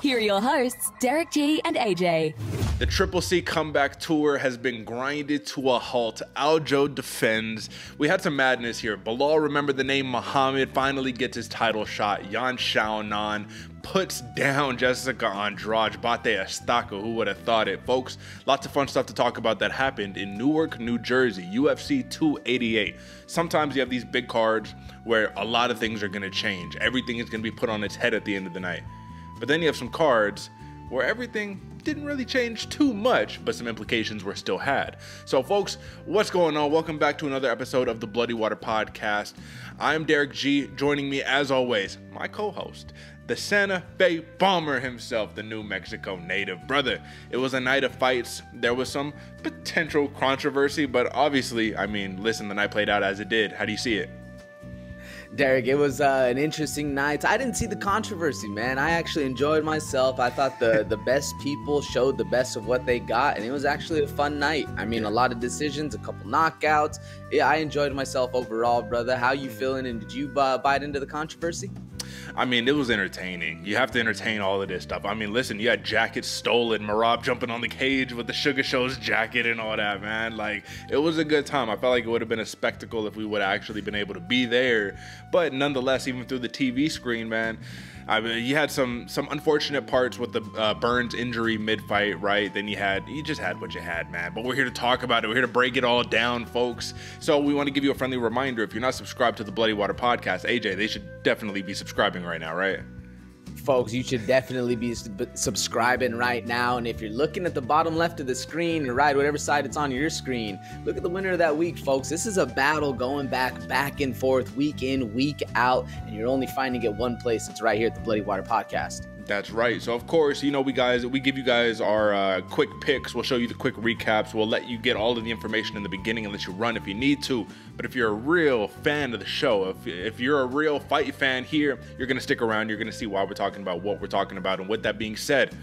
Here are your hosts, Derek G and AJ. The Triple C comeback tour has been grinded to a halt. Aljo defends. We had some madness here. Belal, remember the name Muhammad, finally gets his title shot. Yan Xiaonan puts down Jessica Andrade, Bate Estaca. Who would have thought it? Folks, lots of fun stuff to talk about that happened in Newark, New Jersey, UFC 288. Sometimes you have these big cards where a lot of things are going to change. Everything is going to be put on its head at the end of the night. But then you have some cards where everything didn't really change too much, but some implications were still had. So, folks, what's going on? Welcome back to another episode of the Bloody Water Podcast. I'm Derek G. Joining me, as always, my co host, the Santa Fe Bomber himself, the New Mexico native. Brother, it was a night of fights. There was some potential controversy, but obviously, I mean, listen, the night played out as it did. How do you see it? Derek, it was uh, an interesting night. I didn't see the controversy, man. I actually enjoyed myself. I thought the the best people showed the best of what they got, and it was actually a fun night. I mean, a lot of decisions, a couple knockouts. Yeah, I enjoyed myself overall, brother. How you feeling? And did you uh, bite into the controversy? I mean, it was entertaining. You have to entertain all of this stuff. I mean, listen, you had jackets stolen, Merab jumping on the cage with the Sugar Show's jacket and all that, man. Like, it was a good time. I felt like it would have been a spectacle if we would have actually been able to be there. But nonetheless, even through the TV screen, man, I mean, you had some some unfortunate parts with the uh, Burns injury mid fight, right? Then you had you just had what you had, man. But we're here to talk about it. We're here to break it all down, folks. So we want to give you a friendly reminder: if you're not subscribed to the Bloody Water Podcast, AJ, they should definitely be subscribing right now, right? Folks, you should definitely be subscribing right now. And if you're looking at the bottom left of the screen, or right, whatever side it's on your screen, look at the winner of that week, folks. This is a battle going back, back and forth, week in, week out, and you're only finding it one place. It's right here at the Bloody Water Podcast. That's right. So of course, you know, we guys we give you guys our uh, quick picks. We'll show you the quick recaps. We'll let you get all of the information in the beginning and let you run if you need to. But if you're a real fan of the show, if if you're a real fight fan here, you're gonna stick around. You're gonna see why we're talking about what we're talking about. And with that being said.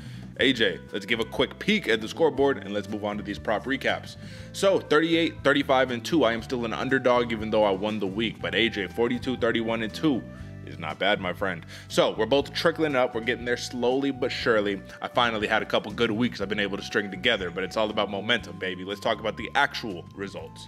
AJ, let's give a quick peek at the scoreboard and let's move on to these prop recaps. So, 38, 35, and 2. I am still an underdog even though I won the week. But AJ, 42, 31, and 2 is not bad, my friend. So we're both trickling up. We're getting there slowly but surely. I finally had a couple good weeks I've been able to string together, but it's all about momentum, baby. Let's talk about the actual results.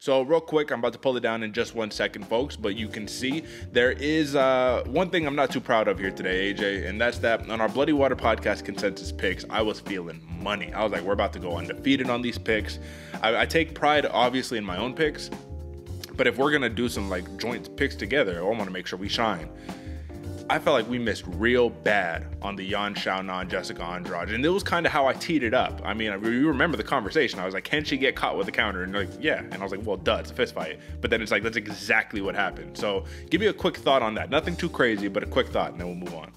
So, real quick, I'm about to pull it down in just one second, folks. But you can see there is uh, one thing I'm not too proud of here today, AJ, and that's that on our Bloody Water podcast consensus picks, I was feeling money. I was like, we're about to go undefeated on these picks. I, I take pride, obviously, in my own picks, but if we're gonna do some like joint picks together, I want to make sure we shine. I felt like we missed real bad on the Yan Xiaonan Jessica Andrade, and it was kind of how I teed it up. I mean, you remember the conversation. I was like, "Can she get caught with a counter?" And like, "Yeah," and I was like, "Well, duh, it's a fist fight." But then it's like that's exactly what happened. So, give me a quick thought on that. Nothing too crazy, but a quick thought, and then we'll move on.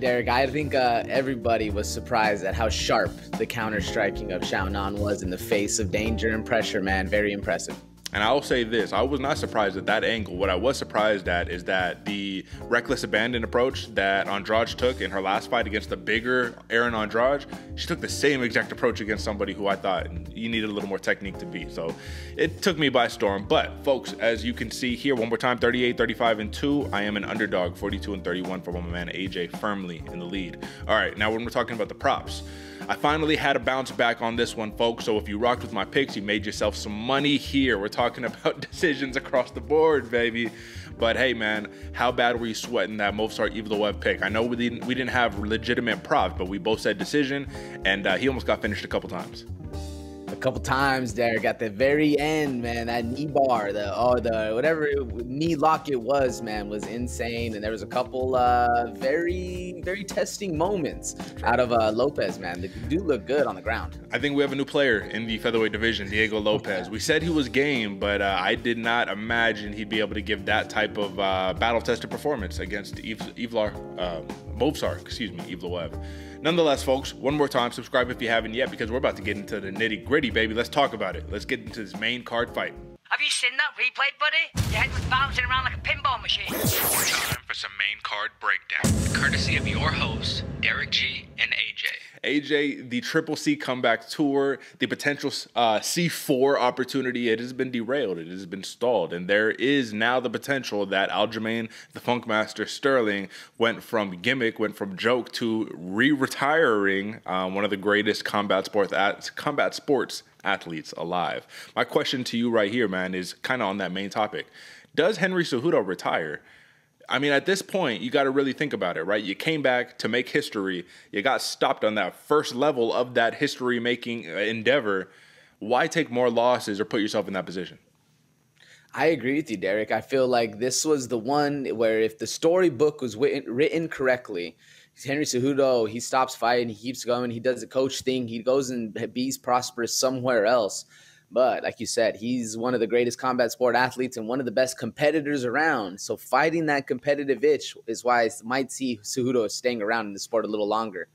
Derek, I think uh, everybody was surprised at how sharp the counter striking of Xiaonan was in the face of danger and pressure. Man, very impressive. And I'll say this I was not surprised at that angle. What I was surprised at is that the reckless abandon approach that Andrade took in her last fight against the bigger Erin Andrade, she took the same exact approach against somebody who I thought you needed a little more technique to beat. So it took me by storm. But, folks, as you can see here, one more time 38, 35, and 2. I am an underdog, 42 and 31 for my man AJ firmly in the lead. All right, now when we're talking about the props, I finally had a bounce back on this one, folks. So if you rocked with my picks, you made yourself some money here. We're talking about decisions across the board, baby. But hey, man, how bad were you sweating that Movsar Web pick? I know we didn't we didn't have legitimate props, but we both said decision, and uh, he almost got finished a couple times a couple times there. Got the very end, man. That knee bar, the oh the whatever knee lock it was, man, was insane. And there was a couple uh very very testing moments out of uh Lopes, man. They do look good on the ground. I think we have a new player in the featherweight division, Diego Lopes. We said he was game, but uh, I did not imagine he'd be able to give that type of uh, battle tested performance against Evlar, uh, Movsar, excuse me, Evloev. Nonetheless, folks, one more time, subscribe if you haven't yet because we're about to get into the nitty gritty, baby. Let's talk about it. Let's get into this main card fight. Have you seen that replay, buddy? Your head was bouncing around like a pinball machine. Time for some main card breakdown, courtesy of your hosts, Derek G and AJ. AJ, the Triple C comeback tour, the potential uh, C4 opportunity, it has been derailed. It has been stalled. And there is now the potential that Aljamain, the Funkmaster Sterling, went from gimmick, went from joke to re retiring um, one of the greatest combat, sport at, combat sports athletes alive. My question to you right here, man, is kind of on that main topic. Does Henry Cejudo retire? I mean, at this point, you got to really think about it, right? You came back to make history. You got stopped on that first level of that history making uh, endeavor. Why take more losses or put yourself in that position? I agree with you, Derek. I feel like this was the one where if the storybook was written correctly, Henry Cejudo, he stops fighting, he keeps going, he does the coach thing, he goes and be's prosperous somewhere else. But like you said, he's one of the greatest combat sport athletes and one of the best competitors around. So fighting that competitive itch is why I might see Cejudo staying around in the sport a little longer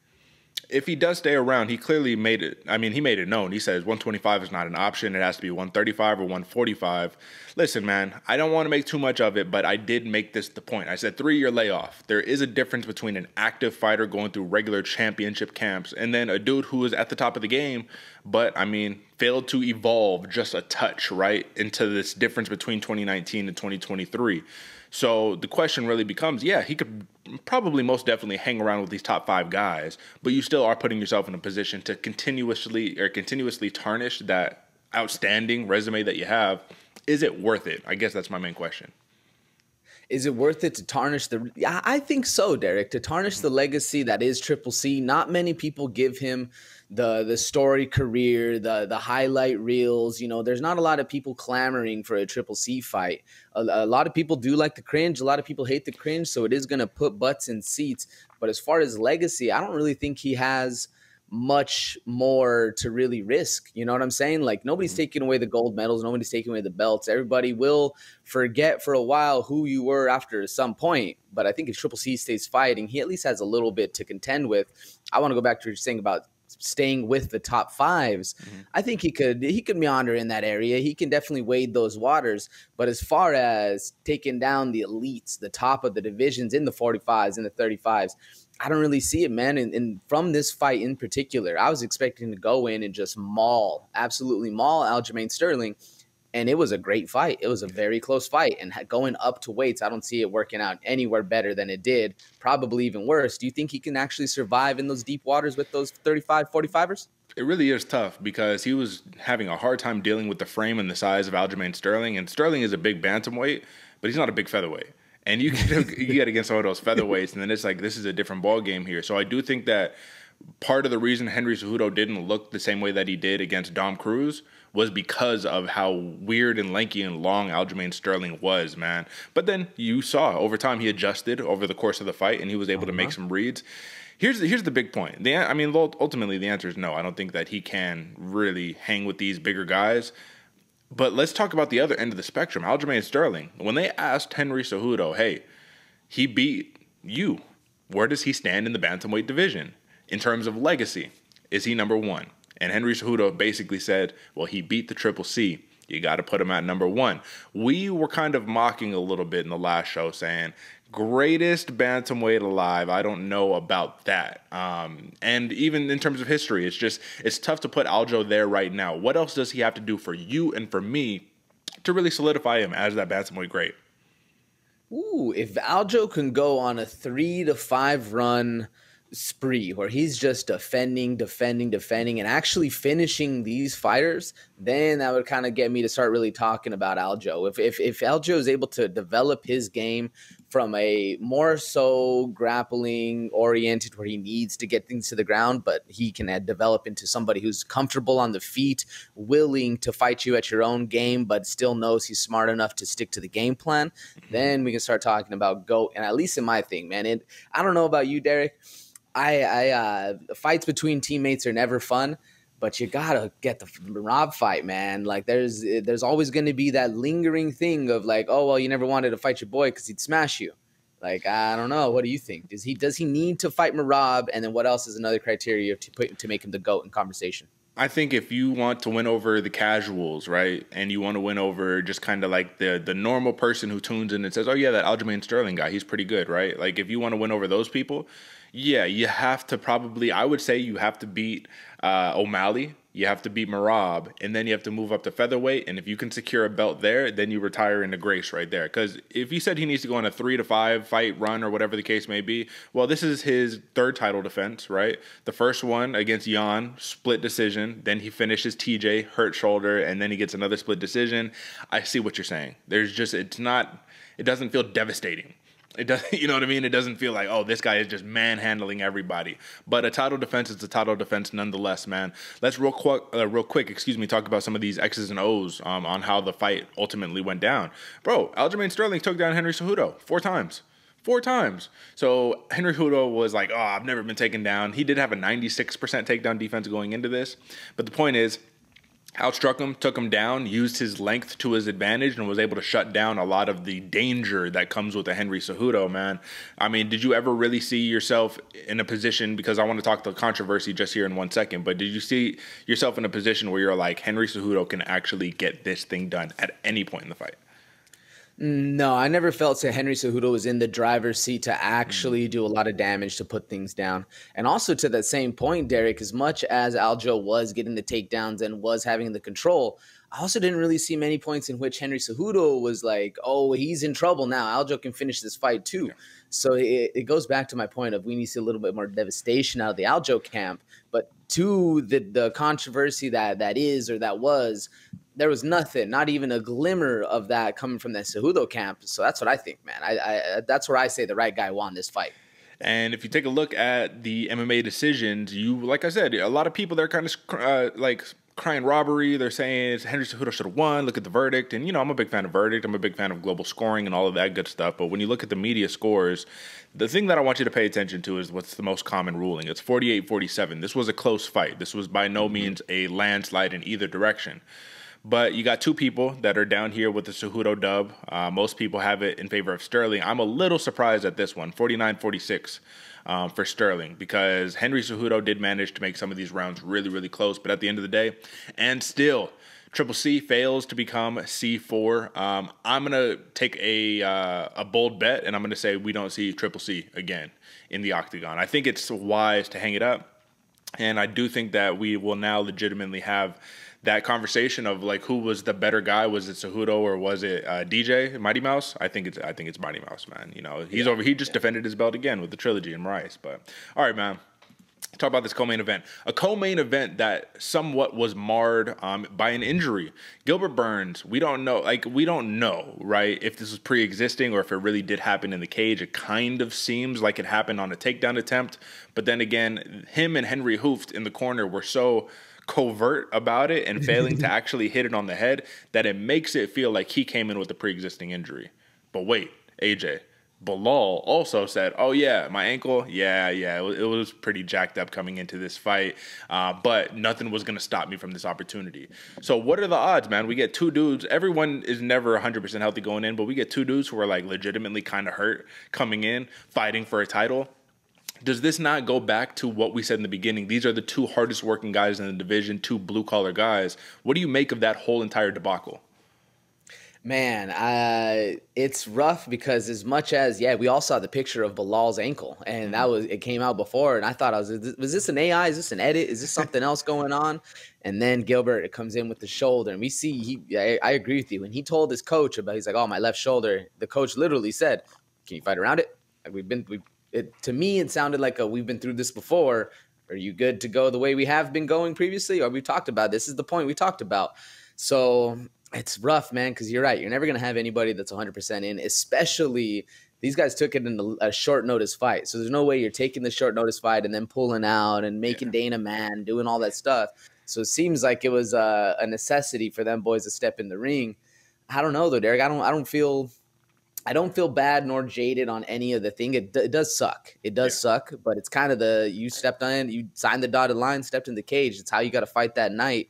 if he does stay around, he clearly made it. I mean, he made it known. He says 125 is not an option. It has to be 135 or 145. Listen, man, I don't want to make too much of it, but I did make this the point. I said three year layoff. There is a difference between an active fighter going through regular championship camps and then a dude who is at the top of the game, but I mean, failed to evolve just a touch, right, into this difference between 2019 and 2023. So the question really becomes yeah, he could probably most definitely hang around with these top five guys, but you still are putting yourself in a position to continuously or continuously tarnish that outstanding resume that you have. Is it worth it? I guess that's my main question. Is it worth it to tarnish the? I think so, Derek. To tarnish mm-hmm. the legacy that is Triple C. Not many people give him the the story career, the the highlight reels. You know, there's not a lot of people clamoring for a Triple C fight. A, a lot of people do like the cringe. A lot of people hate the cringe. So it is going to put butts in seats. But as far as legacy, I don't really think he has much more to really risk. You know what I'm saying? Like nobody's mm-hmm. taking away the gold medals, nobody's taking away the belts. Everybody will forget for a while who you were after some point. But I think if Triple C stays fighting, he at least has a little bit to contend with. I want to go back to what you're saying about staying with the top 5s mm-hmm. I think he could he could meander in that area. He can definitely wade those waters. But as far as taking down the elites, the top of the divisions in the 45s and the 35s, I don't really see it, man. And, and, from this fight in particular, I was expecting to go in and just maul, absolutely maul Aljamain Sterling and it was a great fight. It was a very close fight, and going up to weights, I don't see it working out anywhere better than it did. Probably even worse. Do you think he can actually survive in those deep waters with those 35, 45ers? It really is tough because he was having a hard time dealing with the frame and the size of Aljamain Sterling, and Sterling is a big bantamweight, but he's not a big featherweight. And you get you get against some of those featherweights, and then it's like this is a different ball game here. So I do think that part of the reason Henry Cejudo didn't look the same way that he did against Dom Cruz was because of how weird and lanky and long Aljamain Sterling was, man. But then you saw over time he adjusted over the course of the fight and he was able uh-huh. to make uh-huh. some reads. Here's the, here's the big point. The, I mean, ultimately the answer is no. I don't think that he can really hang with these bigger guys. But let's talk about the other end of the spectrum. Aljamain Sterling. When they asked Henry Cejudo, hey, he beat you. Where does he stand in the bantamweight division in terms of legacy? Is he number one? And Henry Cejudo basically said, well, he beat the Triple C. You got to put him at number one. We were kind of mocking a little bit in the last show, saying, greatest bantamweight alive. I don't know about that. Um, and even in terms of history, it's just, it's tough to put Aljo there right now. What else does he have to do for you and for me to really solidify him as that bantamweight great? Ooh, if Aljo can go on a three to five run spree where he's just defending, defending, defending, and actually finishing these fighters, then that would kind of get me to start really talking about Aljo. If if if Aljo is able to develop his game from a more so grappling oriented where he needs to get things to the ground, but he can add, develop into somebody who's comfortable on the feet, willing to fight you at your own game, but still knows he's smart enough to stick to the game plan, mm-hmm. then we can start talking about GOAT. And at least in my thing, man, it, I don't know about you, Derek I, I uh, fights between teammates are never fun, but you gotta get the Rob fight, man. Like there's there's always going to be that lingering thing of like, oh well, you never wanted to fight your boy because he'd smash you. Like I don't know. What do you think? Does he does he need to fight Merab? And then what else is another criteria to put to make him the goat in conversation? I think if you want to win over the casuals, right, and you want to win over just kind of like the the normal person who tunes in and says, "Oh yeah, that Aljamain Sterling guy, he's pretty good," right? Like if you want to win over those people, Yeah, you have to probably. I would say you have to beat uh, O'Malley. You have to beat Merab, and then you have to move up to featherweight. And if you can secure a belt there, then you retire into Grace right there. Because if he said he needs to go on a three to five fight run or whatever the case may be, well, this is his third title defense, right? The first one against Yan, split decision. Then he finishes TJ, hurt shoulder, and then he gets another split decision. I see what you're saying. There's just it's not. It doesn't feel devastating. It does, you know what I mean? It doesn't feel like, oh, this guy is just manhandling everybody. But a title defense is a title defense nonetheless, man. Let's real quick, uh, real quick, excuse me, talk about some of these X's and O's um, on how the fight ultimately went down. Bro, Aljamain Sterling took down Henry Cejudo four times. Four times. So Henry Cejudo was like, oh, I've never been taken down. He did have a 96% takedown defense going into this. But the point is, outstruck him, took him down, used his length to his advantage, and was able to shut down a lot of the danger that comes with a Henry Cejudo, man. I mean, did you ever really see yourself in a position, because I want to talk the controversy just here in one second, but did you see yourself in a position where you're like, Henry Cejudo can actually get this thing done at any point in the fight? No, I never felt that Henry Cejudo was in the driver's seat to actually mm. do a lot of damage to put things down. And also to that same point, Derek, as much as Aljo was getting the takedowns and was having the control, I also didn't really see many points in which Henry Cejudo was like, "Oh, he's in trouble now. Aljo can finish this fight too." Yeah. So it, it, goes back to my point of we need to see a little bit more devastation out of the Aljo camp. But to the the controversy that that is or that was, there was nothing, not even a glimmer of that coming from the Cejudo camp. So that's what I think, man. I, I that's where I say the right guy won this fight. And if you take a look at the MMA decisions, you like I said, a lot of people they're kind of uh, like crying robbery. They're saying Henry Cejudo should have won. Look at the verdict. And, you know, I'm a big fan of verdict. I'm a big fan of global scoring and all of that good stuff. But when you look at the media scores, the thing that I want you to pay attention to is what's the most common ruling. It's 48 47. This was a close fight. This was by no mm-hmm. means a landslide in either direction. But you got two people that are down here with the Cejudo dub. Uh, most people have it in favor of Sterling. I'm a little surprised at this one 49 46 um, for Sterling because Henry Cejudo did manage to make some of these rounds really, really close. But at the end of the day, and still, Triple C fails to become C4. Um, I'm gonna take a uh, a bold bet, and I'm gonna say we don't see Triple C again in the octagon. I think it's wise to hang it up, and I do think that we will now legitimately have that conversation of like who was the better guy? Was it Cejudo or was it uh, DJ Mighty Mouse? I think it's I think it's Mighty Mouse man. You know he's yeah. over he just yeah. defended his belt again with the trilogy and Rice but all right man. Talk about this co-main event. A co-main event that somewhat was marred um, by an injury. Gilbert burns we don't know like we don't know right if this was pre-existing or if it really did happen in the cage. It kind of seems like it happened on a takedown attempt but then again him and henry hooft in the corner were so covert about it and failing to actually hit it on the head that it makes it feel like he came in with a pre-existing injury. But wait, AJ, Belal also said, "Oh yeah, my ankle, yeah, yeah, it was, it was pretty jacked up coming into this fight, uh, but nothing was gonna stop me from this opportunity." So what are the odds, man? We get two dudes. Everyone is never 100% healthy going in, but we get two dudes who are like legitimately kind of hurt coming in, fighting for a title does this not go back to what we said in the beginning? These are the two hardest working guys in the division, two blue collar guys. What do you make of that whole entire debacle? Man, uh, it's rough because as much as yeah, we all saw the picture of Belal's ankle, and that was it came out before, and I thought I was was this an AI? Is this an edit? Is this something else going on? And then Gilbert comes in with the shoulder, and we see he. I, I agree with you. When he told his coach about, he's like, "Oh, my left shoulder." The coach literally said, "Can you fight around it?" Like, We've been we've it to me it sounded like a we've been through this before. Are you good to go the way we have been going previously? Or we talked about this is the point we talked about. So it's rough, man, because you're right. You're never gonna have anybody that's 100 percent in, especially these guys took it in a, short notice fight. So there's no way you're taking the short notice fight and then pulling out and making yeah. Dana man, doing all that stuff. So it seems like it was a, a necessity for them boys to step in the ring. I don't know though, Derek. I don't. I don't feel I don't feel bad nor jaded on any of the thing. It, it does suck. It does yeah. suck, but it's kind of the you stepped on, you signed the dotted line, stepped in the cage. It's how you got to fight that night.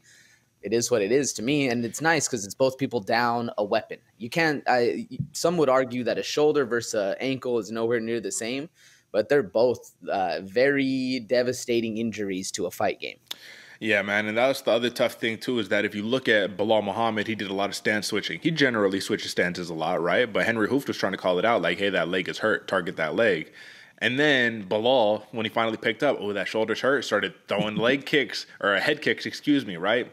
It is what it is to me, and it's nice because it's both people down a weapon. You can't. I, some would argue that a shoulder versus an ankle is nowhere near the same, but they're both uh, very devastating injuries to a fight game. Yeah, man, and that's the other tough thing too is that if you look at Belal Muhammad, he did a lot of stance switching. He generally switches stances a lot, right? But Henry Hooft was trying to call it out, like, "Hey, that leg is hurt. Target that leg." And then Belal, when he finally picked up, oh, that shoulder's hurt, started throwing leg kicks or uh, head kicks, excuse me, right?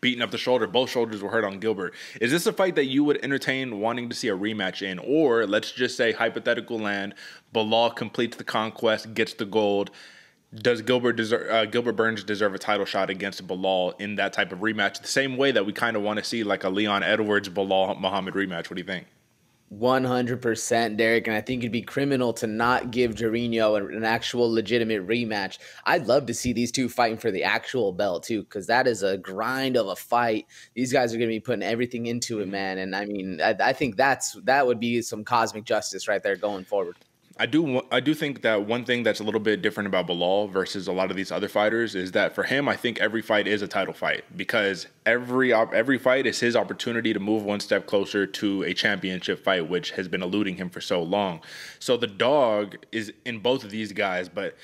Beating up the shoulder. Both shoulders were hurt on Gilbert. Is this a fight that you would entertain wanting to see a rematch in? Or let's just say, hypothetical land, Belal completes the conquest, gets the gold. Does Gilbert deserve, uh, Gilbert Burns deserve a title shot against Belal in that type of rematch? The same way that we kind of want to see like a Leon Edwards Belal Muhammad rematch. What do you think? 100% Derek and I think it'd be criminal to not give Durinho an actual legitimate rematch. I'd love to see these two fighting for the actual belt too cuz that is a grind of a fight. These guys are going to be putting everything into it, man, and I mean I, I think that's that would be some cosmic justice right there going forward. I do I do think that one thing that's a little bit different about Belal versus a lot of these other fighters is that for him I think every fight is a title fight because every every fight is his opportunity to move one step closer to a championship fight which has been eluding him for so long. So the dog is in both of these guys but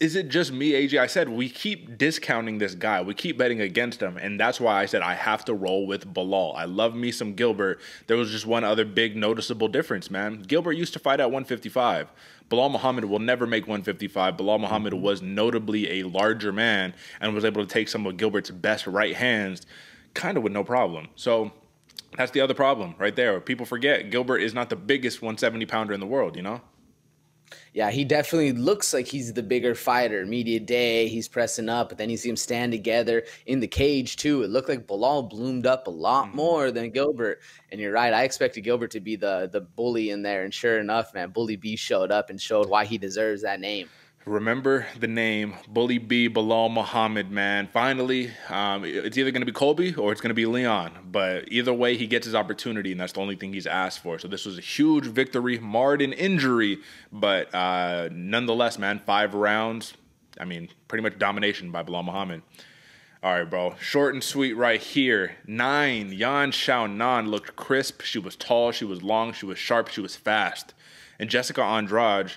is it just me, AJ? I said we keep discounting this guy. We keep betting against him. And that's why I said I have to roll with Belal. I love me some Gilbert. There was just one other big noticeable difference, man. Gilbert used to fight at 155. Belal Muhammad will never make 155. Belal Muhammad mm-hmm. was notably a larger man and was able to take some of Gilbert's best right hands kind of with no problem. So that's the other problem right there. People forget Gilbert is not the biggest 170 pounder in the world, you know? Yeah, he definitely looks like he's the bigger fighter. Media day, he's pressing up, but then you see him stand together in the cage too. It looked like Belal bloomed up a lot mm-hmm. more than Gilbert. And you're right, I expected Gilbert to be the the bully in there, and sure enough, man, Bully B showed up and showed why he deserves that name. Remember the name Bully B Belal Muhammad, man. Finally, um, it's either going to be Colby or it's going to be Leon. But either way, he gets his opportunity, and that's the only thing he's asked for. So this was a huge victory, marred in injury, but uh, nonetheless, man, five rounds. I mean, pretty much domination by Belal Muhammad. All right, bro. Short and sweet right here. Nine. Yan Xiaonan looked crisp. She was tall. She was long. She was sharp. She was fast. And Jessica Andrade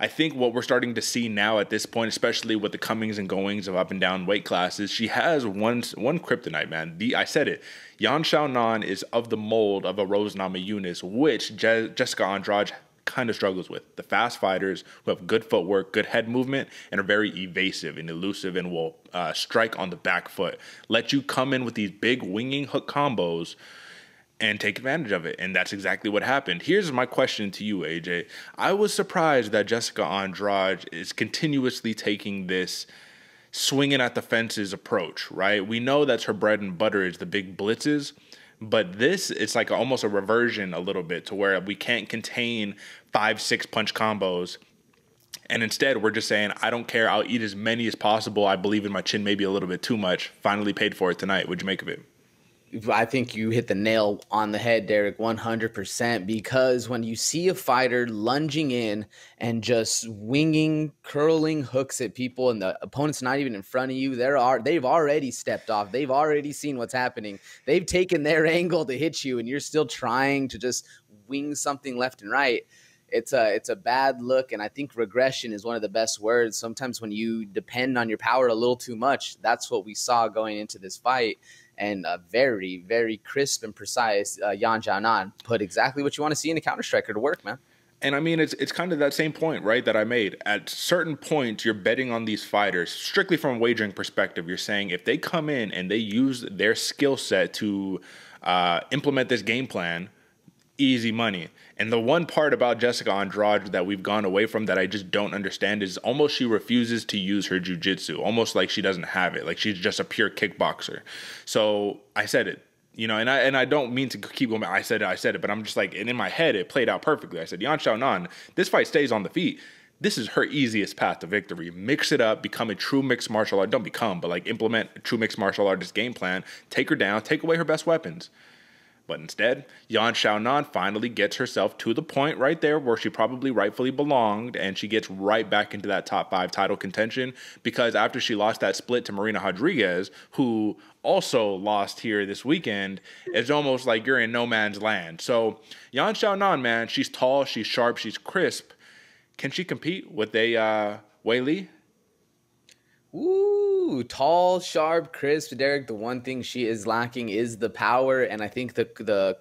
I think what we're starting to see now at this point, especially with the comings and goings of up and down weight classes, she has one one kryptonite, man. The I said it. Yan Xiaonan is of the mold of a Rose Namajunas, which Je- Jessica Andrade kind of struggles with. The fast fighters who have good footwork, good head movement, and are very evasive and elusive and will uh, strike on the back foot. Let you come in with these big winging hook combos and take advantage of it. And that's exactly what happened. Here's my question to you, AJ. I was surprised that Jessica Andrade is continuously taking this swinging at the fences approach, right? We know that's her bread and butter is the big blitzes, but this it's like almost a reversion a little bit to where we can't contain five, six punch combos. And instead, we're just saying, I don't care. I'll eat as many as possible. I believe in my chin maybe a little bit too much. Finally paid for it tonight. What'd you make of it? I think you hit the nail on the head, Derek, 100%. Because when you see a fighter lunging in and just winging, curling hooks at people, and the opponent's not even in front of you, there are they've already stepped off. They've already seen what's happening. They've taken their angle to hit you, and you're still trying to just wing something left and right. It's a it's a bad look, and I think regression is one of the best words. Sometimes when you depend on your power a little too much, that's what we saw going into this fight and very, very crisp and precise uh, Yan Xiaonan put exactly what you want to see in a counter striker to work, man. And I mean, it's it's kind of that same point, right? That I made. At certain points, you're betting on these fighters strictly from a wagering perspective. You're saying if they come in and they use their skill set to uh, implement this game plan, easy money. And the one part about Jessica Andrade that we've gone away from that I just don't understand is almost she refuses to use her jujitsu, almost like she doesn't have it, like she's just a pure kickboxer. So I said it, you know, and I and I don't mean to keep going. I said it, I said it, but I'm just like, and in my head it played out perfectly. I said, Yan Xiaonan, this fight stays on the feet. This is her easiest path to victory. Mix it up, become a true mixed martial art. Don't become, but like implement a true mixed martial artist game plan. Take her down, take away her best weapons. But instead, Yan Xiaonan finally gets herself to the point right there where she probably rightfully belonged, and she gets right back into that top five title contention because after she lost that split to Marina Rodriguez, who also lost here this weekend, it's almost like you're in no man's land. So Yan Xiaonan, man, she's tall, she's sharp, she's crisp. Can she compete with a uh, Weili? Ooh, tall, sharp, crisp. Derek, the one thing she is lacking is the power, and I think the the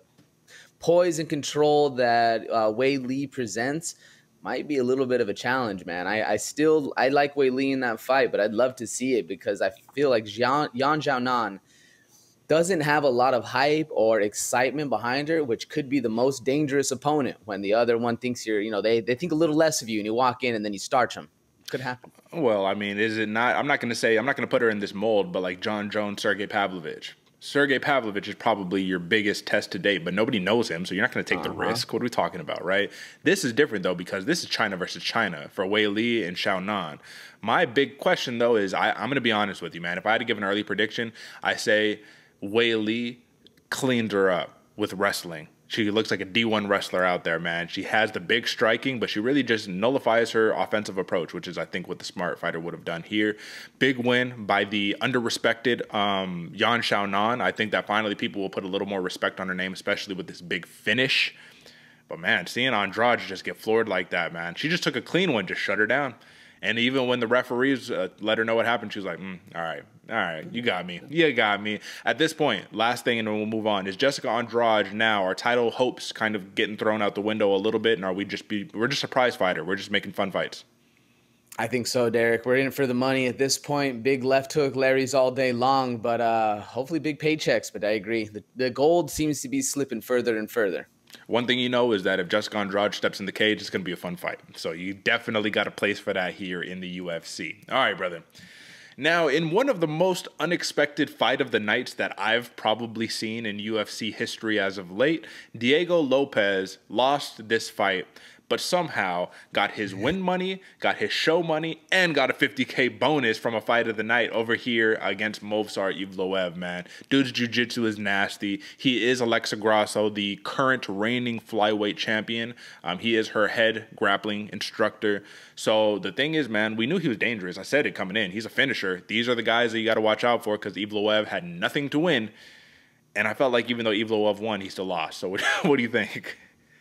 poise and control that uh, Weili presents might be a little bit of a challenge, man. I, I still I like Wei Li in that fight, but I'd love to see it because I feel like Yan, Yan Xiaonan doesn't have a lot of hype or excitement behind her, which could be the most dangerous opponent when the other one thinks you're, you know, they, they think a little less of you and you walk in and then you starch them. Could happen. Well, I mean, is it not? I'm not going to say, I'm not going to put her in this mold, but like Jon Jones, Sergey Pavlovich. Sergey Pavlovich is probably your biggest test to date, but nobody knows him, so you're not going to take uh-huh. the risk. What are we talking about, right? This is different though because this is China versus China for Wei Li and Xiaonan. My big question though is I, I'm going to be honest with you, man. If I had to give an early prediction, I say Wei Li cleaned her up with wrestling. She looks like a D1 wrestler out there, man. She has the big striking, but she really just nullifies her offensive approach, which is, I think, what the smart fighter would have done here. Big win by the underrespected um, Yan Xiaonan. I think that finally people will put a little more respect on her name, especially with this big finish. But man, seeing Andrade just get floored like that, man, she just took a clean one, just shut her down. And even when the referees uh, let her know what happened, she was like, mm, "All right, all right, you got me. You got me." At this point, last thing, and we'll move on. Is Jessica Andrade now our title hopes kind of getting thrown out the window a little bit, and are we just be we're just a prize fighter? We're just making fun fights. I think so, Derek. We're in it for the money at this point. Big left hook, Larry's all day long, but uh, hopefully big paychecks. But I agree, the, the gold seems to be slipping further and further. One thing you know is that if Jessica Andrade steps in the cage, it's going to be a fun fight. So you definitely got a place for that here in the UFC. All right, brother. Now, in one of the most unexpected fight of the nights that I've probably seen in UFC history as of late, Diego Lopes lost this fight but somehow got his win money, got his show money, and got a 50k bonus from a fight of the night over here against Movsar Evloev, man. Dude's jiu-jitsu is nasty. He is Alexa Grasso, the current reigning flyweight champion. Um, he is her head grappling instructor. So the thing is, man, we knew he was dangerous. I said it coming in. He's a finisher. These are the guys that you got to watch out for because Evloev had nothing to win. And I felt like even though Evloev won, he still lost. So what, what do you think?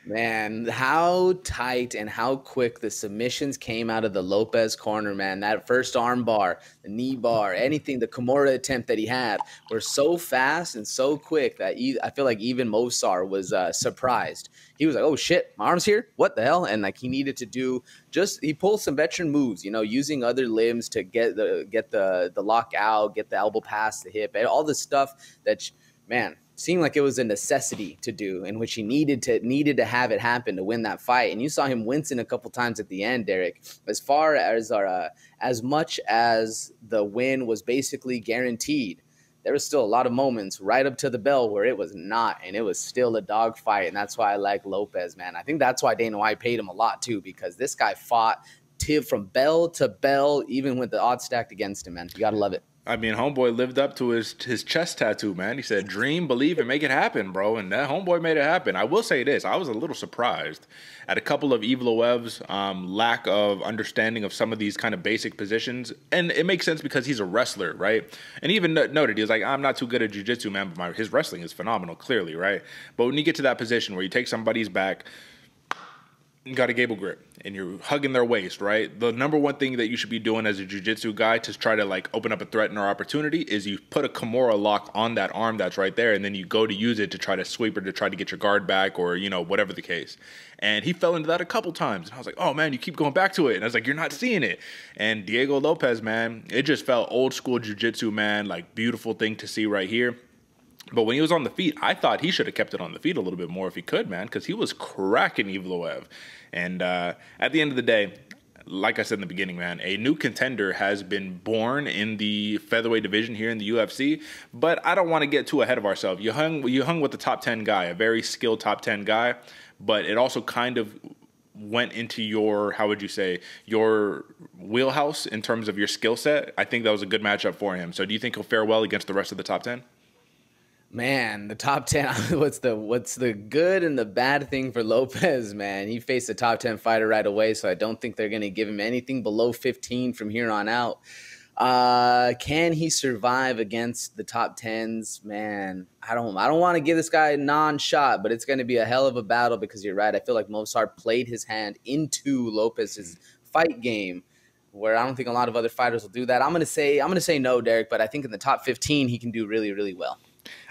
Man, how tight and how quick the submissions came out of the Lopes corner, man. That first arm bar, the knee bar, anything, the Kimura attempt that he had were so fast and so quick that I feel like even Movsar was uh, surprised. He was like, oh shit, my arm's here? What the hell? And like he needed to do just, he pulled some veteran moves, you know, using other limbs to get the, get the, the lock out, get the elbow past the hip, and all the stuff that, man, seemed like it was a necessity to do in which he needed to needed to have it happen to win that fight. And you saw him wincing a couple times at the end derek. As far as our uh, as much as the win was basically guaranteed there was still a lot of moments right up to the bell where it was not and it was still a dogfight. And that's why i like lopes man. I think that's why dana white paid him a lot too because this guy fought from bell to bell even with the odds stacked against him man. You gotta love it I mean, homeboy lived up to his his chest tattoo, man. He said, "Dream, believe, and make it happen, bro." And that homeboy made it happen. I will say this: I was a little surprised at a couple of Evloev's um, lack of understanding of some of these kind of basic positions, and it makes sense because he's a wrestler, right? And he even noted he was like, "I'm not too good at jujitsu, man, but my, his wrestling is phenomenal, clearly, right?" But when you get to that position where you take somebody's back got a gable grip and you're hugging their waist, right? The number one thing that you should be doing as a jujitsu guy to try to like open up a threat or opportunity is you put a Kimura lock on that arm that's right there, and then you go to use it to try to sweep or to try to get your guard back or you know whatever the case. And he fell into that a couple times, and I was like, oh man, you keep going back to it, and I was like, you're not seeing it. And Diego Lopes, man, it just felt old school jujitsu, man, like beautiful thing to see right here. But when he was on the feet, I thought he should have kept it on the feet a little bit more if he could, man, because he was cracking Evloev. And uh, at the end of the day, like I said in the beginning, man, a new contender has been born in the featherweight division here in the UFC. But I don't want to get too ahead of ourselves. You hung you hung with the top ten guy, a very skilled top ten guy, but it also kind of went into your how would you say your wheelhouse in terms of your skill set. I think that was a good matchup for him. So do you think he'll fare well against the rest of the top ten? Man, the top ten. What's the what's the good and the bad thing for Lopes? Man, he faced a top ten fighter right away, so I don't think they're going to give him anything below fifteen from here on out. Uh, can he survive against the top tens? Man, I don't. I don't want to give this guy a non-shot, but it's going to be a hell of a battle because you're right. I feel like Movsar played his hand into Lopes's fight game where I don't think a lot of other fighters will do that. I'm gonna say I'm gonna say no, Derek, but I think in the top 15 he can do really really well.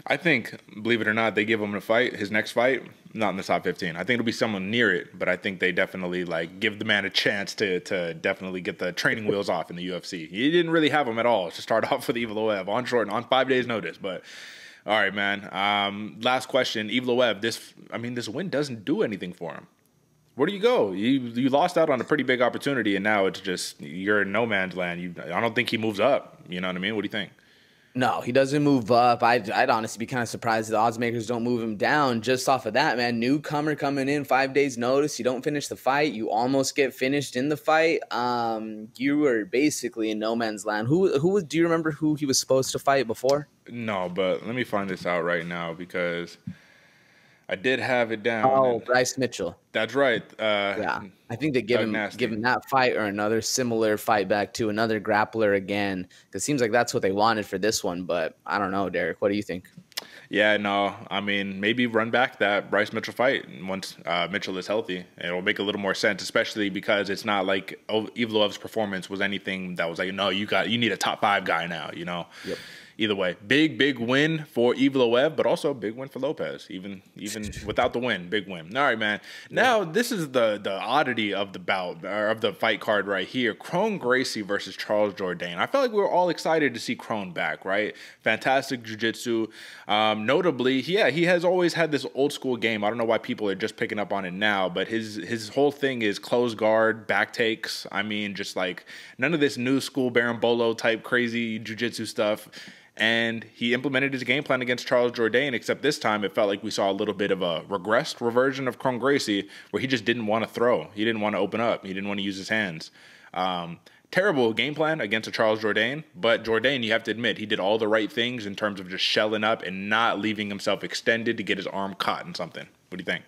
I think, believe it or not, they give him a fight. His next fight, not in the top fifteen. I think it'll be someone near it, but I think they definitely like give the man a chance to to definitely get the training wheels off in the UFC. He didn't really have them at all to start off with Evloev on short on five days notice, but. All right, man. Um, last question, Evloev. This, I mean, this win doesn't do anything for him. Where do you go? You you lost out on a pretty big opportunity, and now it's just you're in no man's land. You, I don't think he moves up. You know what I mean? What do you think? No, he doesn't move up. I'd, I'd honestly be kind of surprised the odds makers don't move him down just off of that, man. Newcomer coming in, five days notice. You don't finish the fight. You almost get finished in the fight. Um, you were basically in no man's land. Who who was? Do you remember who he was supposed to fight before? No, but let me find this out right now because I did have it down. Oh, Bryce Mitchell. that's right. Uh, Yeah, I think they give Doug him Nasty. give him that fight or another similar fight back to another grappler again. It seems like that's what they wanted for this one, but I don't know, Derek. What do you think? Yeah, no, I mean, maybe run back that Bryce Mitchell fight once uh, Mitchell is healthy. It'll make a little more sense, especially because it's not like Evloev's performance was anything that was like, no, you got, you need a top five guy now, you know? Yep. Either way, big, big win for Evloev, but also big win for Lopes. Even, even without the win, big win. All right, man. Now this is the the oddity of the bout or of the fight card right here: Kron Gracie versus Charles Jourdain. I felt like we were all excited to see Kron back, right? Fantastic jiu-jitsu. Um, notably, yeah, he has always had this old school game. I don't know why people are just picking up on it now, but his his whole thing is close guard, back takes. I mean, just like none of this new school berimbolo type crazy jiu-jitsu stuff. And he implemented his game plan against Charles Jourdain, except this time it felt like we saw a little bit of a regressed reversion of Kron Gracie, where he just didn't want to throw. He didn't want to open up. He didn't want to use his hands. Um, terrible game plan against a Charles Jourdain, but Jourdain, you have to admit, he did all the right things in terms of just shelling up and not leaving himself extended to get his arm caught in something. What do you think?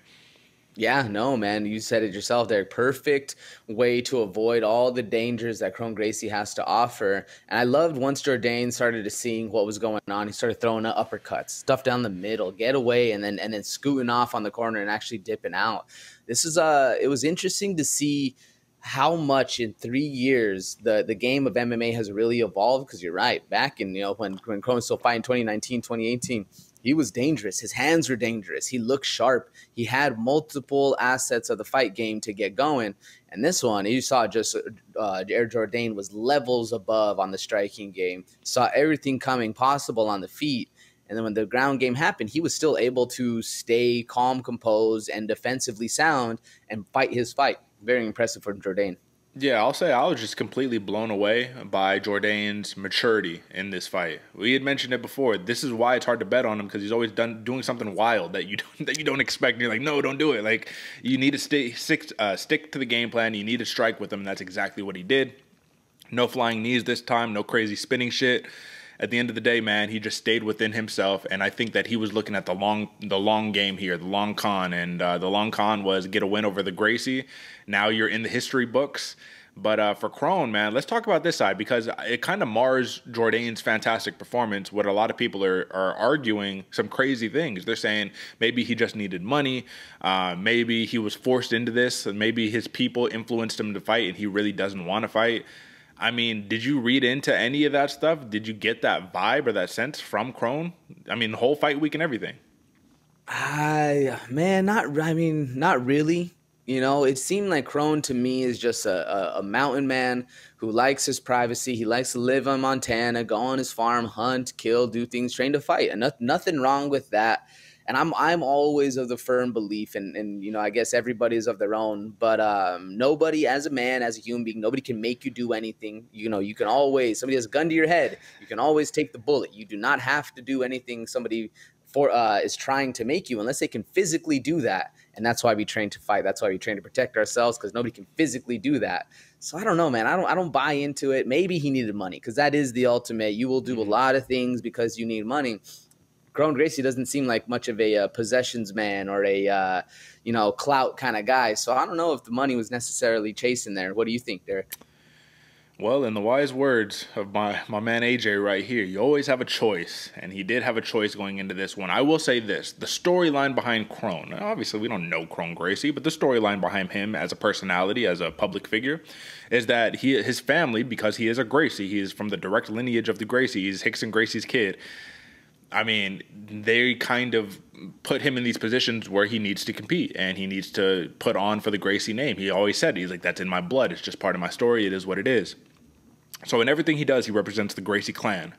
Yeah, no, man. You said it yourself, Derek. Perfect way to avoid all the dangers that Kron Gracie has to offer. And I loved once Jourdain started to seeing what was going on. He started throwing uppercuts, stuff down the middle, get away, and then and then scooting off on the corner and actually dipping out. This is uh it was interesting to see how much in three years the, the game of MMA has really evolved. Because you're right, back in you know when when Kron was still fighting 2019, 2018, he was dangerous. His hands were dangerous. He looked sharp. He had multiple assets of the fight game to get going. And this one, you saw just uh, Air Jordan was levels above on the striking game. Saw everything coming possible on the feet. And then when the ground game happened, he was still able to stay calm, composed, and defensively sound and fight his fight. Very impressive for Jourdain. Yeah, I'll say I was just completely blown away by Jourdain's maturity in this fight. We had mentioned it before. This is why it's hard to bet on him because he's always done doing something wild that you don't, that you don't expect. And you're like, no, don't do it. Like you need to stay stick uh, stick to the game plan. You need to strike with him. That's exactly what he did. No flying knees this time. No crazy spinning shit. At the end of the day, man, he just stayed within himself, and I think that he was looking at the long, the long game here, the long con, and uh, the long con was get a win over the Gracie. Now you're in the history books. But uh, for Kron, man, let's talk about this side because it kind of mars Jourdain's fantastic performance. What a lot of people are, are arguing some crazy things. They're saying maybe he just needed money, uh, maybe he was forced into this, and maybe his people influenced him to fight, and he really doesn't want to fight. I mean, did you read into any of that stuff? Did you get that vibe or that sense from Kron? I mean, whole fight week and everything. I man, not I mean, not really. You know, it seemed like Kron to me is just a, a, a mountain man who likes his privacy. He likes to live in Montana, go on his farm, hunt, kill, do things, train to fight, and no, nothing wrong with that. And I'm I'm always of the firm belief, and and you know, I guess everybody's of their own, but um, nobody as a man, as a human being, nobody can make you do anything. You know, you can always somebody has a gun to your head, you can always take the bullet. You do not have to do anything somebody for uh, is trying to make you unless they can physically do that and that's why we train to fight. That's why we train to protect ourselves because nobody can physically do that. So i don't know man. I don't i don't buy into it. Maybe he needed money because that is the ultimate. You will do a lot of things because you need money Kron Gracie doesn't seem like much of a uh, possessions man or a uh, you know clout kind of guy. So I don't know if the money was necessarily chasing there. What do you think, Derek? Well, in the wise words of my, my man AJ right here, you always have a choice. And he did have a choice going into this one. I will say this the storyline behind Kron, obviously, we don't know Kron Gracie, but the storyline behind him as a personality, as a public figure, is that he his family, because he is a Gracie, he is from the direct lineage of the Gracie, he's Rickson Gracie's kid. I mean, they kind of put him in these positions where he needs to compete and he needs to put on for the Gracie name. He always said, he's like, that's in my blood. It's just part of my story. It is what it is. So in everything he does, he represents the Gracie clan.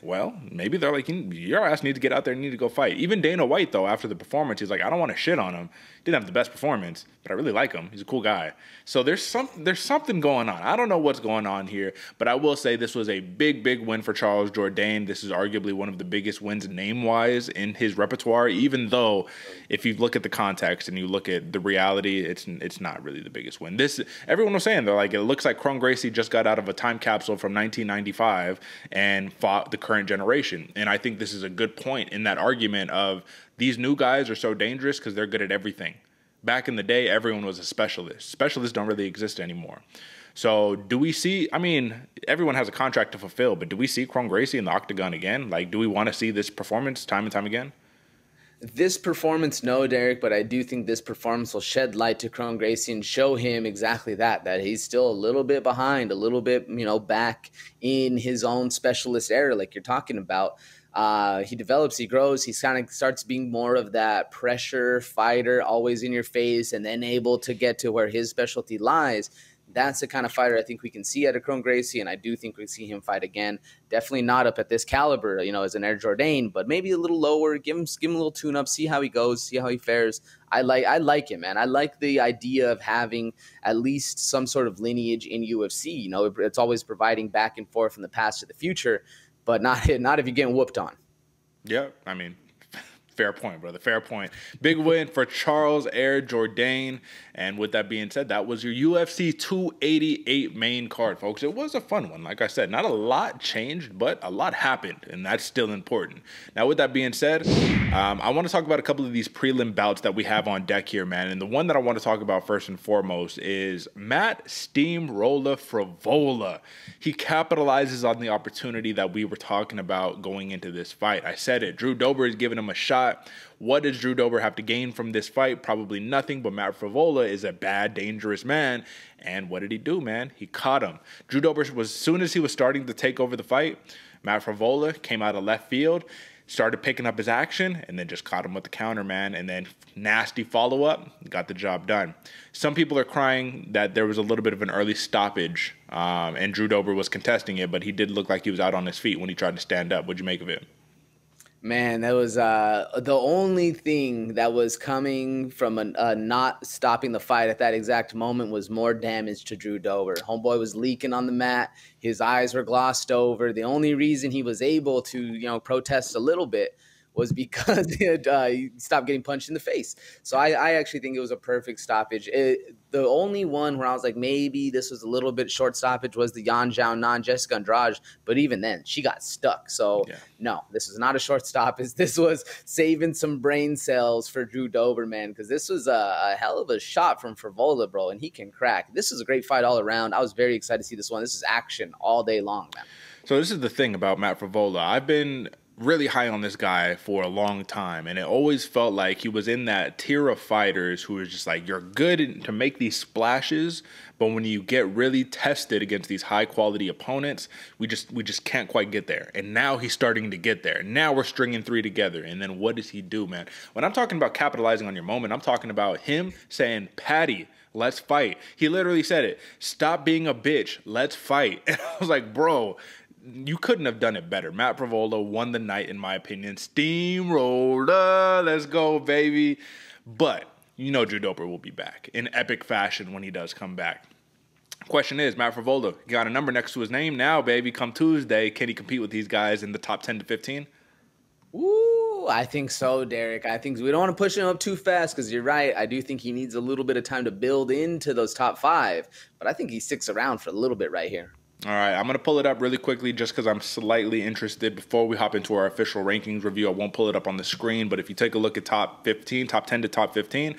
Well, maybe they're like, your ass needs to get out there and need to go fight. Even Dana White, though, after the performance, he's like, I don't want to shit on him. Didn't have the best performance, but I really like him. He's a cool guy. So there's some there's something going on. I don't know what's going on here, but I will say this was a big, big win for Charles Jourdain. This is arguably one of the biggest wins name wise in his repertoire. Even though, if you look at the context and you look at the reality, it's it's not really the biggest win. This everyone was saying they're like it looks like Kron Gracie just got out of a time capsule from 1995 and fought the current generation. And I think this is a good point in that argument of these new guys are so dangerous because they're good at everything. Back in the day, everyone was a specialist. Specialists don't really exist anymore. So, do we see? I mean, everyone has a contract to fulfill, but do we see Kron Gracie in the octagon again? Like, do we want to see this performance time and time again? This performance, no, Derek, but I do think this performance will shed light to Kron Gracie and show him exactly that, that he's still a little bit behind, a little bit, you know, back in his own specialist era, like you're talking about. Uh, he develops, he grows, he kind of starts being more of that pressure fighter, always in your face, and then able to get to where his specialty lies. That's the kind of fighter I think we can see at a Kron Gracie, and I do think we see him fight again. Definitely not up at this caliber, you know, as an Air Jordan, but maybe a little lower. Give him, give him a little tune up, see how he goes, see how he fares. I like, I like him, man. I like the idea of having at least some sort of lineage in UFC. You know, it's always providing back and forth from the past to the future but not not if you're getting whooped on. Yeah, I mean, fair point, brother. Fair point. Big win for Charles Air Jourdain. And with that being said, that was your UFC 288 main card, folks. It was a fun one. Like I said, not a lot changed, but a lot happened, and that's still important. Now, with that being said, um, I want to talk about a couple of these prelim bouts that we have on deck here, man. And the one that I want to talk about first and foremost is Matt Steamroller Frevola. He capitalizes on the opportunity that we were talking about going into this fight. I said it. Drew Dober is giving him a shot. What does Drew Dober have to gain from this fight? Probably nothing, but Matt Frevola is a bad, dangerous man. And what did he do, man? He caught him. Drew Dober was, as soon as he was starting to take over the fight, Matt Frevola came out of left field, started picking up his action, and then just caught him with the counter, man. And then nasty follow up, got the job done. Some people are crying that there was a little bit of an early stoppage, um, and Drew Dober was contesting it, but he did look like he was out on his feet when he tried to stand up. What'd you make of it? Man, that was uh, the only thing that was coming from a, uh, not stopping the fight at that exact moment was more damage to Drew Dober. Homeboy was leaking on the mat. His eyes were glossed over. The only reason he was able to, you know, protest a little bit was because he, had, uh, he stopped getting punched in the face. So I, I actually think it was a perfect stoppage. It, the only one where I was like, maybe this was a little bit short stoppage was the Yan Xiaonan, Jessica Andrade. But even then, she got stuck. So yeah. no, this was not a short stoppage. This was saving some brain cells for Drew Doberman because this was a, a, hell of a shot from Frevola, bro, and he can crack. This is a great fight all around. I was very excited to see this one. This is action all day long, man. So this is the thing about Matt Frevola. I've been really high on this guy for a long time, and it always felt like he was in that tier of fighters who was just like, you're good to make these splashes, but when you get really tested against these high quality opponents, we just we just can't quite get there. And now he's starting to get there. Now we're stringing three together, and then what does he do, man? When I'm talking about capitalizing on your moment, I'm talking about him saying, Paddy. Let's fight. He literally said it. Stop being a bitch. Let's fight. And I was like, bro, you couldn't have done it better. Matt Frevola won the night, in my opinion. Steamroller, let's go, baby. But you know Drew Dober will be back in epic fashion when he does come back. Question is, Matt Frevola got a number next to his name now, baby. Come Tuesday, can he compete with these guys in the top 10 to 15? Ooh, I think so, Derek. I think we don't want to push him up too fast because you're right. I do think he needs a little bit of time to build into those top five, but I think he sticks around for a little bit right here. All right, I'm going to pull it up really quickly just because I'm slightly interested. Before we hop into our official rankings review, I won't pull it up on the screen, but if you take a look at top 15, top 10 to top 15,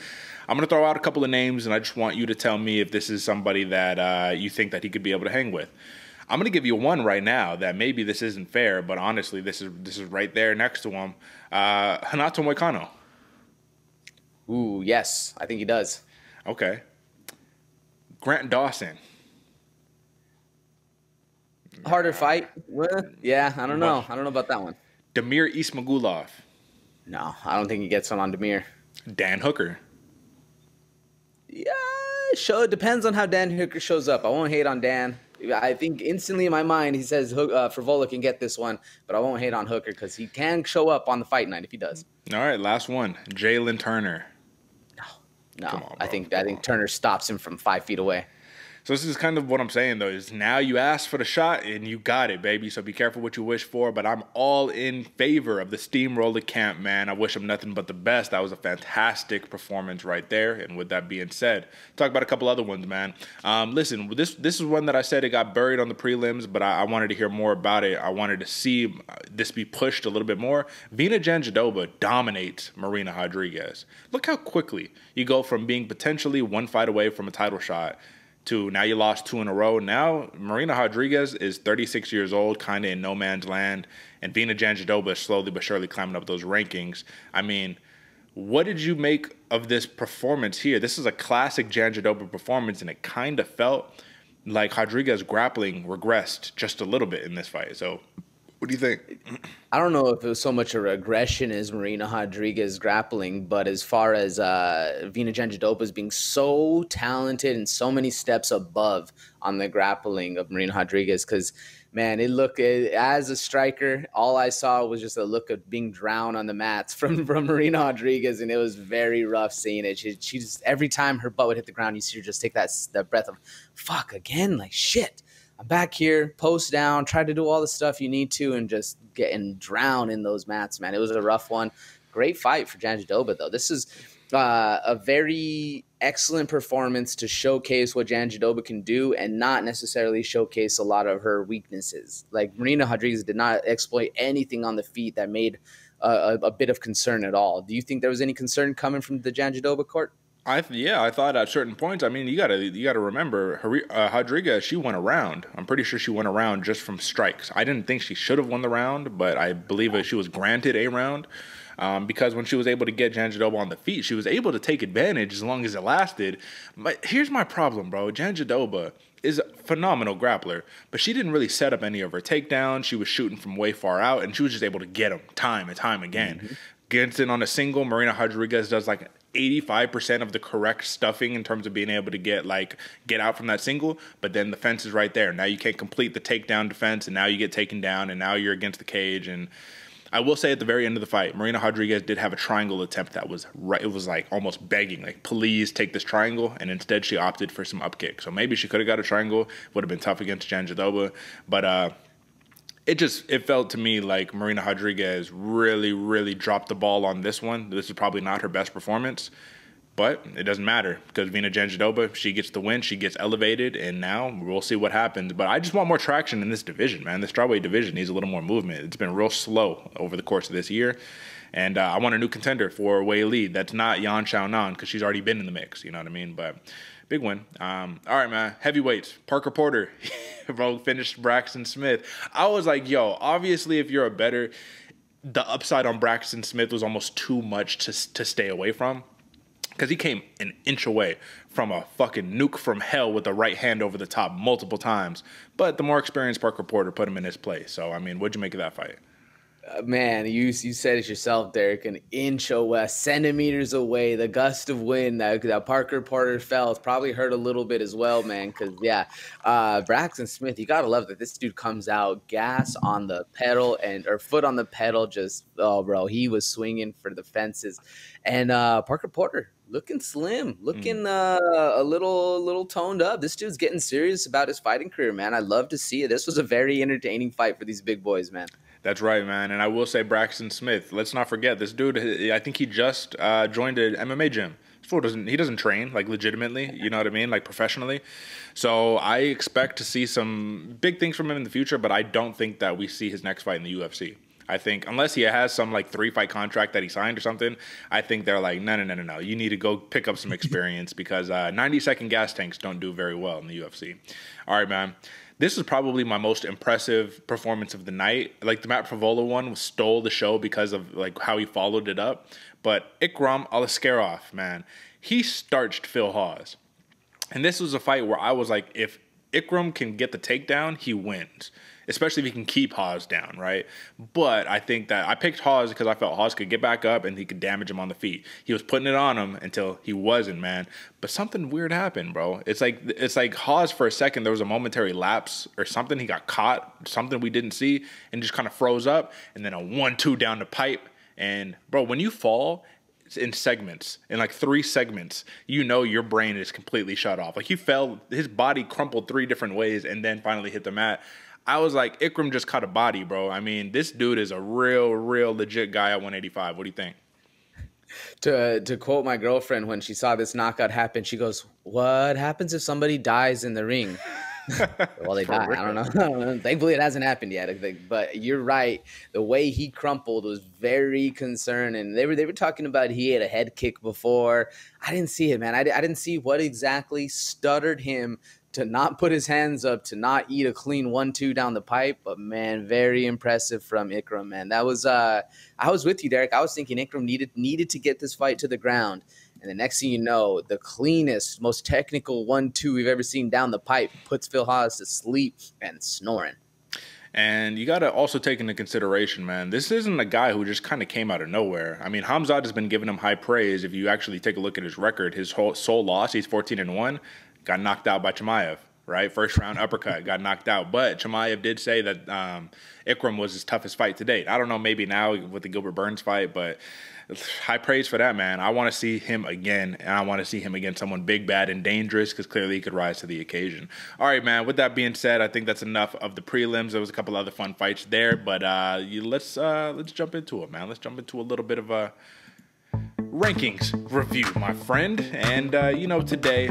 I'm going to throw out a couple of names, and I just want you to tell me if this is somebody that uh, you think that he could be able to hang with. I'm going to give you one right now that maybe this isn't fair, but honestly, this is this is right there next to him. Uh, Renato Moicano. Ooh, yes, I think he does. Okay. Grant Dawson harder fight. Well, yeah, I don't know. I don't know about that one. Damir Ismagulov, No, I don't think he gets one on Demir. Dan Hooker. Yeah, show it depends on how Dan Hooker shows up. I won't hate on Dan. I think instantly in my mind he says Hook, uh, Frevola can get this one, but I won't hate on Hooker because he can show up on the fight night if he does. All right, last one. Jalen Turner. No, Come on, I think I think on. Turner stops him from five feet away. So this is kind of what I'm saying though is now you asked for the shot and you got it, baby. So be careful what you wish for. But I'm all in favor of the steamroller camp, man. I wish him nothing but the best. That was a fantastic performance right there. And with that being said, talk about a couple other ones, man. Um, listen, this this is one that I said it got buried on the prelims, but I, I wanted to hear more about it. I wanted to see uh, this be pushed a little bit more. Virna Jandiroba dominates Marina Rodriguez. Look how quickly you go from being potentially one fight away from a title shot to now you lost two in a row. Now Marina Rodriguez is 36 years old, kind of in no man's land, and Virna Jandiroba is slowly but surely climbing up those rankings. I mean, what did you make of this performance here? This is a classic Jandiroba performance, and it kind of felt like Rodriguez grappling regressed just a little bit in this fight. So, what do you think? I don't know if it was so much a regression as Marina Rodriguez grappling, but as far as uh, Vina Janjadopoulos being so talented and so many steps above on the grappling of Marina Rodriguez, because man, it looked it, as a striker, all I saw was just a look of being drowned on the mats from from Marina Rodriguez, and it was very rough seeing it. She, she just every time her butt would hit the ground, you see her just take that that breath of fuck again, like shit. I'm back here, post down, try to do all the stuff you need to, and just getting drowned in those mats, man. It was a rough one. Great fight for Jandiroba, though. This is uh, a very excellent performance to showcase what Jandiroba can do and not necessarily showcase a lot of her weaknesses. Like Marina Rodriguez did not exploit anything on the feet that made uh, a, a bit of concern at all. Do you think there was any concern coming from the Jandiroba court? I th- yeah, I thought at certain points. I mean, you gotta you gotta remember, Hari- uh, Rodriguez. She went around. I'm pretty sure she went around just from strikes. I didn't think she should have won the round, but I believe she was granted a round um, because when she was able to get Jandiroba on the feet, she was able to take advantage as long as it lasted. But here's my problem, bro. Jandiroba is a phenomenal grappler, but she didn't really set up any of her takedowns. She was shooting from way far out, and she was just able to get them time and time again. Gets in on a single. Marina Rodriguez does like 85% of the correct stuffing in terms of being able to get like get out from that single, but then the fence is right there. Now you can't complete the takedown defense and now you get taken down and now you're against the cage and I will say at the very end of the fight, Marina Rodriguez did have a triangle attempt that was right. It was like almost begging, like, please take this triangle. And instead, she opted for some up kick. So maybe she could have got a triangle. Would have been tough against Jandiroba. But uh, it just it felt to me like Marina Rodriguez really, really dropped the ball on this one. This is probably not her best performance. But it doesn't matter because Virna Jandiroba, she gets the win, she gets elevated, and now we'll see what happens. But I just want more traction in this division, man. The strawweight division needs a little more movement. It's been real slow over the course of this year. And uh, I want a new contender for Weili. That's not Yan Xiaonan because she's already been in the mix. You know what I mean? But big win. Um, all right, man. Heavyweights. Parker Porter, bro, finished Braxton Smith. I was like, yo, obviously, if you're a better, the upside on Braxton Smith was almost too much to to stay away from because he came an inch away from a fucking nuke from hell with the right hand over the top multiple times. But the more experienced Parker Porter put him in his place. So, I mean, what'd you make of that fight? Uh, man, you you said it yourself, Derek. An inch away, centimeters away, the gust of wind that, that Parker Porter felt probably hurt a little bit as well, man. Because yeah, uh, Braxton Smith, you gotta love that this dude comes out gas on the pedal and or foot on the pedal, just oh, bro, he was swinging for the fences, and uh, Parker Porter looking slim, looking uh, a little little toned up. This dude's getting serious about his fighting career, man. I love to see it. This was a very entertaining fight for these big boys, man. That's right, man. And I will say Braxton Smith. Let's not forget this dude. I think he just uh, joined an MMA gym. This fool doesn't he doesn't train like legitimately. You know what I mean, like professionally. So I expect to see some big things from him in the future. But I don't think that we see his next fight in the UFC. I think unless he has some like three fight contract that he signed or something, I think they're like, no, no, no, no, no. You need to go pick up some experience because uh, 90 second gas tanks don't do very well in the UFC. All right, man. This is probably my most impressive performance of the night. Like the Matt Frevola one stole the show because of like how he followed it up. But Ikram Aliskerov, man, he starched Phil Hawes. And this was a fight where I was like, if Ikram can get the takedown, he wins. Especially if he can keep Hawes down, right? But I think that I picked Hawes because I felt Hawes could get back up and he could damage him on the feet. He was putting it on him until he wasn't, man. But something weird happened, bro. It's like it's like Hawes for a second there was a momentary lapse or something. He got caught, something we didn't see, and just kind of froze up, and then a one-two down the pipe. And bro, when you fall in segments, in like three segments, you know your brain is completely shut off. Like he fell, his body crumpled three different ways and then finally hit the mat. I was like, Ikram just caught a body, bro. I mean, this dude is a real, real legit guy at 185. What do you think? To uh, to quote my girlfriend when she saw this knockout happen, she goes, "What happens if somebody dies in the ring?" well, they died. I don't know. Thankfully, it hasn't happened yet. But you're right. The way he crumpled was very concerning. They were they were talking about he had a head kick before. I didn't see it, man. I, I didn't see what exactly stuttered him to not put his hands up, to not eat a clean one-two down the pipe. But man, very impressive from Ikram. Man, that was. uh I was with you, Derek. I was thinking Ikram needed needed to get this fight to the ground. And the next thing you know, the cleanest, most technical one-two we've ever seen down the pipe puts Phil Hawes to sleep and snoring. And you got to also take into consideration, man, this isn't a guy who just kind of came out of nowhere. I mean, Hamzat has been giving him high praise. If you actually take a look at his record, his whole sole loss, he's 14 and 1, got knocked out by Chimaev, right? First round uppercut, got knocked out. But Chimaev did say that um, Ikram was his toughest fight to date. I don't know, maybe now with the Gilbert Burns fight, but high praise for that man. I want to see him again, and I want to see him against someone big, bad, and dangerous because clearly he could rise to the occasion. All right, man. With that being said, I think that's enough of the prelims. There was a couple other fun fights there, but uh, you, let's uh, let's jump into it, man. Let's jump into a little bit of a rankings review, my friend. And uh, you know, today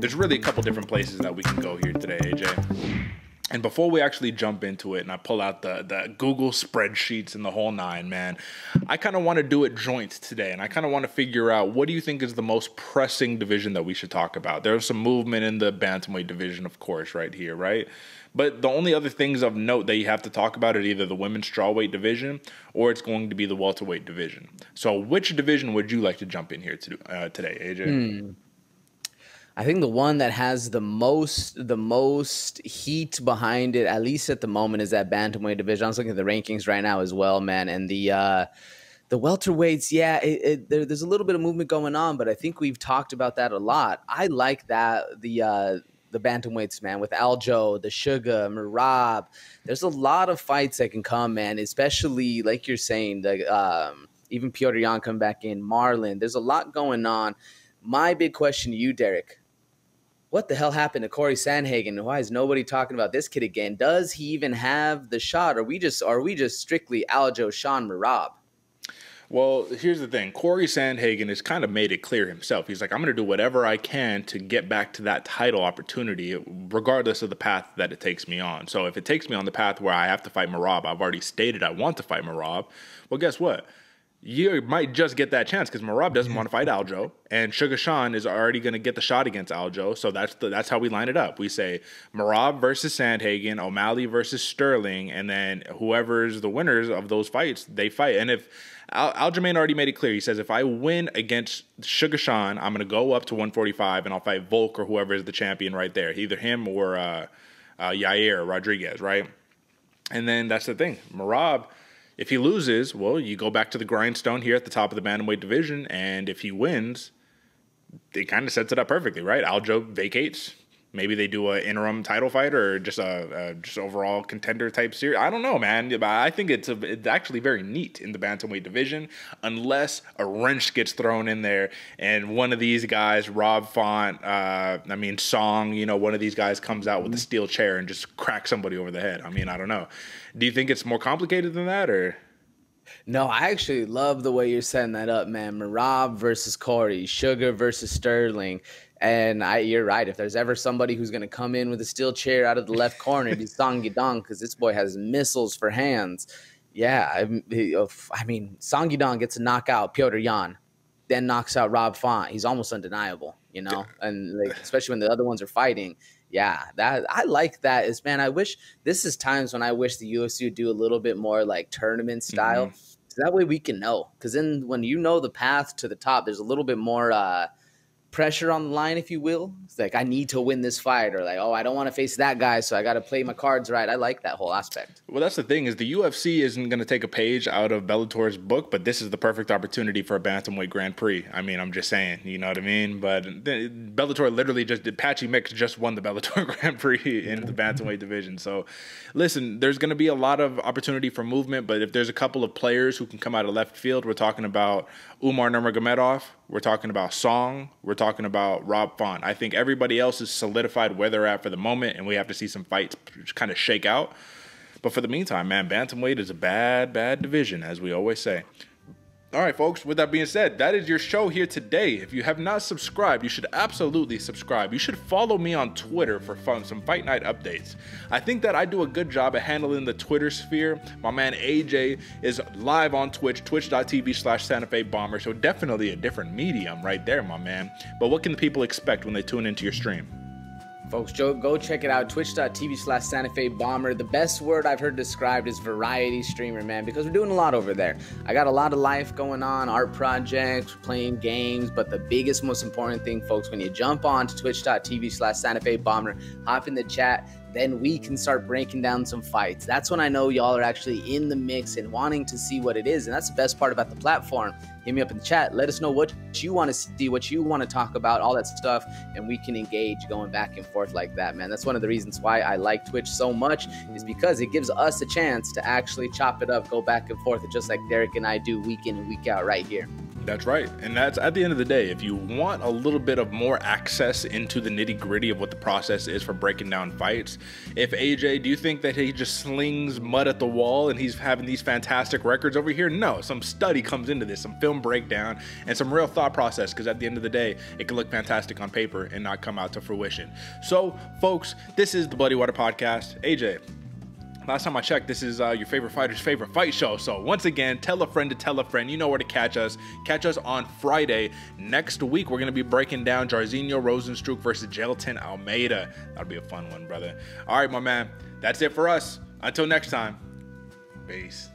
there's really a couple different places that we can go here today, AJ. And before we actually jump into it and I pull out the, the Google spreadsheets and the whole nine, man, I kind of want to do it joint today. And I kind of want to figure out what do you think is the most pressing division that we should talk about? There's some movement in the Bantamweight division, of course, right here, right? But the only other things of note that you have to talk about are either the women's strawweight division or it's going to be the welterweight division. So, which division would you like to jump in here to, uh, today, AJ? Hmm. I think the one that has the most the most heat behind it, at least at the moment, is that bantamweight division. I was looking at the rankings right now as well, man, and the uh, the welterweights. Yeah, it, it, there, there's a little bit of movement going on, but I think we've talked about that a lot. I like that the uh, the bantamweights, man, with Aljo, the Sugar, Merab. There's a lot of fights that can come, man. Especially like you're saying, the um, even Petr Yan come back in, Marlon. There's a lot going on. My big question to you, Derek what the hell happened to Corey Sandhagen? Why is nobody talking about this kid again? Does he even have the shot? Are we just are we just strictly Aljo Sean Merab? Well, here's the thing. Corey Sandhagen has kind of made it clear himself. He's like, I'm going to do whatever I can to get back to that title opportunity, regardless of the path that it takes me on. So if it takes me on the path where I have to fight Merab, I've already stated I want to fight Merab. Well, guess what? You might just get that chance because Merab doesn't want to fight Aljo, and Sugar Sean is already going to get the shot against Aljo. So that's the, that's how we line it up. We say Merab versus Sandhagen, O'Malley versus Sterling, and then whoever's the winners of those fights, they fight. And if Al- Aljamain already made it clear, he says if I win against Sugar Sean, I'm going to go up to 145 and I'll fight Volk or whoever is the champion right there, either him or uh, uh, Yair Rodriguez, right? And then that's the thing, Merab – if he loses, well, you go back to the grindstone here at the top of the bantamweight division, and if he wins, it kind of sets it up perfectly, right? Aljo vacates. Maybe they do an interim title fight or just a, a just overall contender type series. I don't know, man. But I think it's a, it's actually very neat in the bantamweight division, unless a wrench gets thrown in there and one of these guys, Rob Font, uh, I mean Song, you know, one of these guys comes out with a steel chair and just cracks somebody over the head. I mean, I don't know. Do you think it's more complicated than that, or? No, I actually love the way you're setting that up, man. Merab versus Corey, Sugar versus Sterling. And I, you're right. If there's ever somebody who's going to come in with a steel chair out of the left corner, it'd be Song Yadong because this boy has missiles for hands. Yeah, I, I mean, Song Yadong gets a knockout Petr Yan, then knocks out Rob Font. He's almost undeniable, you know, and like, especially when the other ones are fighting yeah, that I like that. Is man, I wish this is times when I wish the UFC would do a little bit more like tournament style. Mm-hmm. So that way we can know. Because then when you know the path to the top, there's a little bit more uh pressure on the line, if you will. It's like I need to win this fight, or like, oh, I don't want to face that guy, so I got to play my cards right. I like that whole aspect. Well, that's the thing is the UFC isn't going to take a page out of Bellator's book, but this is the perfect opportunity for a bantamweight Grand Prix. I mean, I'm just saying, you know what I mean? But Bellator literally just did. Patchy Mix just won the Bellator Grand Prix in the bantamweight division. So, listen, there's going to be a lot of opportunity for movement, but if there's a couple of players who can come out of left field, we're talking about Umar Nurmagomedov, we're talking about Song, we're talking about Rob Font. I think everybody else is solidified where they're at for the moment, and we have to see some fights kind of shake out. But for the meantime, man, bantamweight is a bad, bad division, as we always say. All right, folks, with that being said, that is your show here today. If you have not subscribed, you should absolutely subscribe. You should follow me on Twitter for fun, some fight night updates. I think that I do a good job at handling the Twitter sphere. My man AJ is live on Twitch, twitch.tv slash Santa Fe Bomber, so definitely a different medium right there, my man. But what can the people expect when they tune into your stream? Folks, Joe, go check it out. Twitch.tv slash Santa Fe Bomber. The best word I've heard described is variety streamer, man, because we're doing a lot over there. I got a lot of life going on, art projects, playing games, but the biggest, most important thing, folks, when you jump on to twitch.tv slash Santa Fe Bomber, hop in the chat, then we can start breaking down some fights. That's when I know y'all are actually in the mix and wanting to see what it is. And that's the best part about the platform. Hit me up in the chat. Let us know what you want to see, what you want to talk about, all that stuff. And we can engage going back and forth like that, man. That's one of the reasons why I like Twitch so much, is because it gives us a chance to actually chop it up, go back and forth, just like Derek and I do week in and week out right here. That's right. And that's at the end of the day, if you want a little bit of more access into the nitty gritty of what the process is for breaking down fights, if AJ, do you think that he just slings mud at the wall and he's having these fantastic records over here? No, some study comes into this, some film breakdown, and some real thought process, because at the end of the day, it can look fantastic on paper and not come out to fruition. So, folks, this is the Bloody Water Podcast. AJ, Last time I checked, this is uh, your favorite fighter's favorite fight show. So once again, tell a friend to tell a friend. You know where to catch us. Catch us on Friday next week. We're gonna be breaking down Jairzinho Rozenstruik versus Jailton Almeida. That'll be a fun one, brother. All right, my man. That's it for us. Until next time. Peace.